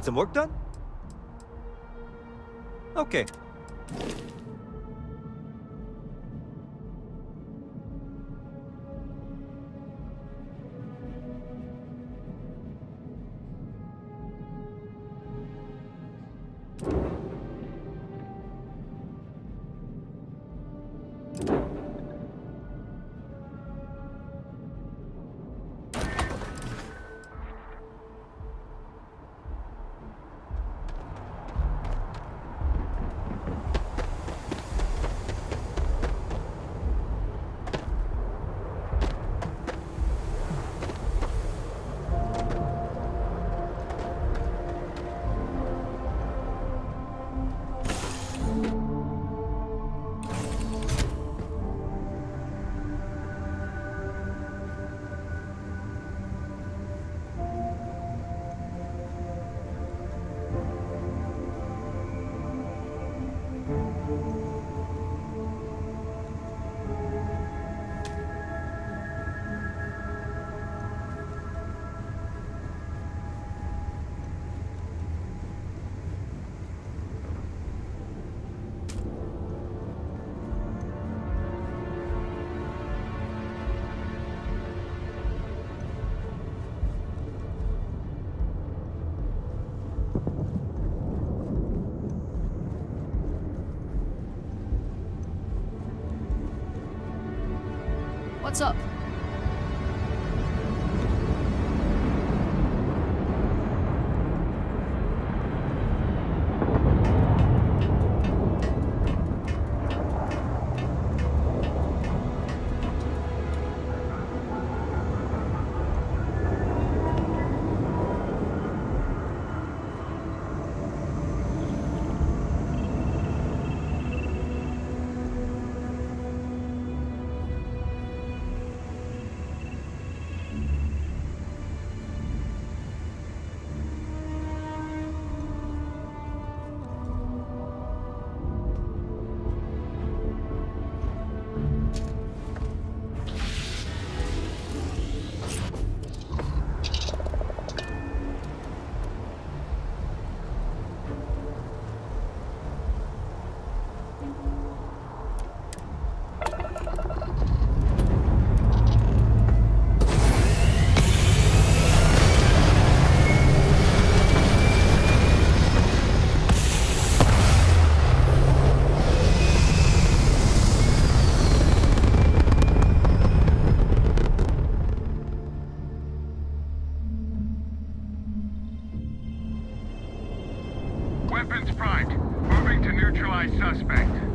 Need some work done? Okay. What's up? Weapons primed. Moving to neutralize suspect.